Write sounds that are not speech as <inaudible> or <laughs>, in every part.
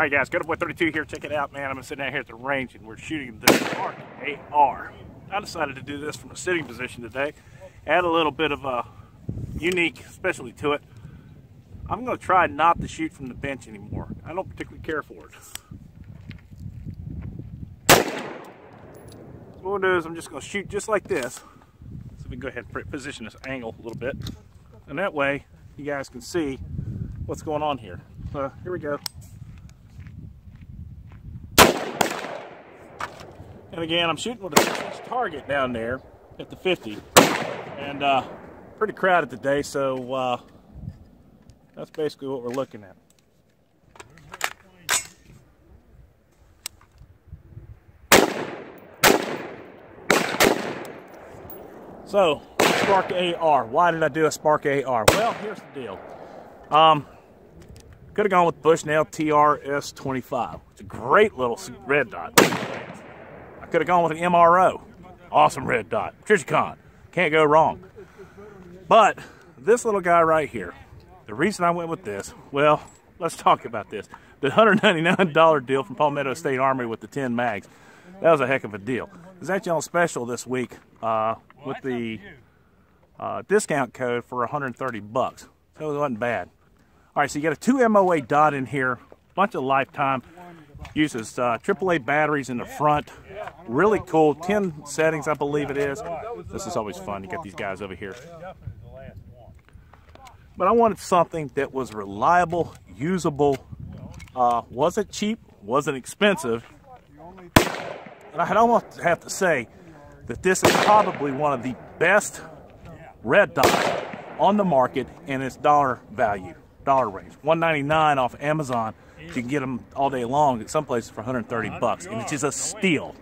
All right, guys, Good Boy 32 here. Check it out, man. I'm sitting out here at the range and we're shooting the Sparc AR. I decided to do this from a sitting position today. Add a little bit of a unique specialty to it. I'm going to try not to shoot from the bench anymore. I don't particularly care for it. What we'll do is I'm just going to shoot just like this. So we can go ahead and position this angle a little bit. And that way you guys can see what's going on here. So here we go. And again, I'm shooting with a 6 target down there at the 50. And uh, pretty crowded today, so uh, that's basically what we're looking at. So, Sparc AR. Why did I do a Sparc AR? Well, here's the deal. Um, could have gone with Bushnell TRS25. It's a great little red dot. Could have gone with an MRO. Awesome red dot. Trijicon. Can't go wrong. But this little guy right here, the reason I went with this, well, let's talk about this. The $199 deal from Palmetto State Armory with the 10 mags, that was a heck of a deal. It's actually on special this week uh, with the uh, discount code for 130 bucks. So it wasn't bad. All right, so you got a 2 MOA dot in here, bunch of lifetime. Uses uh, AAA batteries in the front. Really cool. 10 settings, I believe it is. This is always fun. You get these guys over here. But I wanted something that was reliable, usable, uh, wasn't cheap, wasn't expensive. And I'd almost have to say that this is probably one of the best red dots on the market in its dollar value, dollar range. 199 off Amazon. You can get them all day long at some places for 130 bucks, and it's just a steal.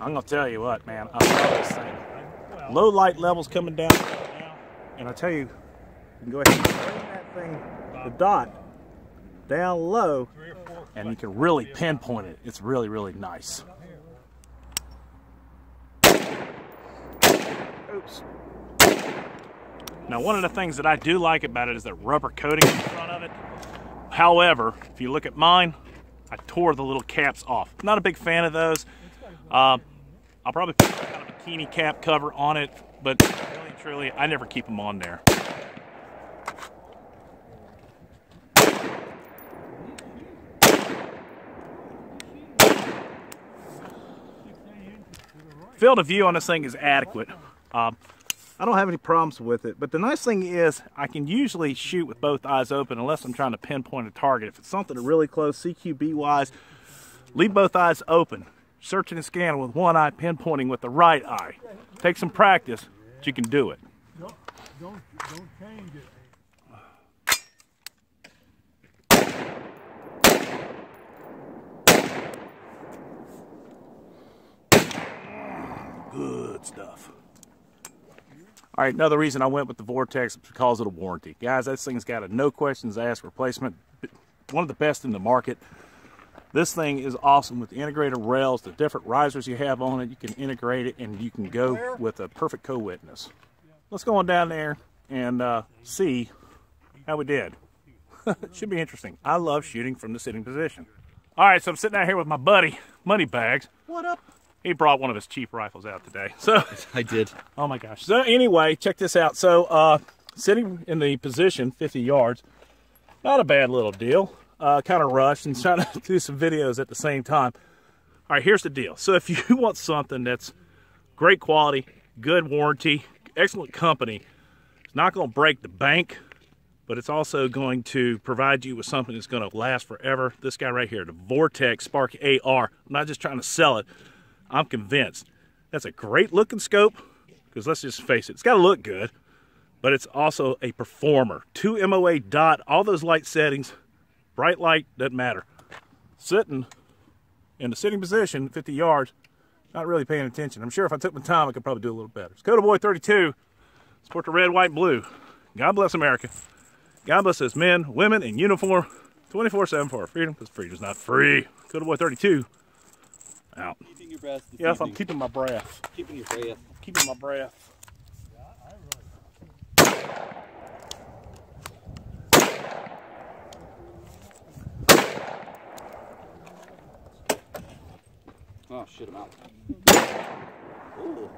I'm gonna tell you what, man. I love this thing. Low light levels coming down, and I tell you, you can go ahead and bring that thing, the dot, down low, and you can really pinpoint it. It's really, really nice. Oops. Now, one of the things that I do like about it is the rubber coating in front of it. However, if you look at mine, I tore the little caps off. Not a big fan of those. Uh, I'll probably put kind of a bikini cap cover on it, but really truly, I never keep them on there. Field of view on this thing is adequate. Um, I don't have any problems with it, but the nice thing is I can usually shoot with both eyes open unless I'm trying to pinpoint a target. If it's something really close, CQB wise, leave both eyes open. Searching and scanning with one eye, pinpointing with the right eye. Take some practice, but you can do it. Don't, don't, don't change it. Good stuff. All right, another reason I went with the Vortex is because of the warranty. Guys, this thing's got a no questions asked replacement. One of the best in the market. This thing is awesome with the integrated rails, the different risers you have on it. You can integrate it and you can go with a perfect co-witness. Let's go on down there and uh, see how we did. <laughs> Should be interesting. I love shooting from the sitting position. All right, so I'm sitting out here with my buddy, Money Bags. What up? He brought one of his cheap rifles out today. <laughs> So I did. Oh my gosh. So anyway, check this out. So uh, sitting in the position, 50 yards, not a bad little deal. Uh, kind of rushed and <laughs> trying to do some videos at the same time. All right, here's the deal. So if you <laughs> want something that's great quality, good warranty, excellent company, it's not going to break the bank, but it's also going to provide you with something that's going to last forever. This guy right here, the Vortex Sparc AR. I'm not just trying to sell it. I'm convinced. That's a great looking scope, because let's just face it, it's got to look good, but it's also a performer. 2 MOA dot, all those light settings, bright light, doesn't matter. Sitting in the sitting position, 50 yards, not really paying attention. I'm sure if I took my time, I could probably do a little better. Dakota Boy 32, support the red, white, and blue. God bless America. God bless us men, women in uniform, 24-7 for our freedom, because freedom's not free. Dakota Boy 32, out. Keeping your breath. Yes, I'm keeping my breath. Keeping your breath. keeping my breath. I'll shoot him out. Ooh.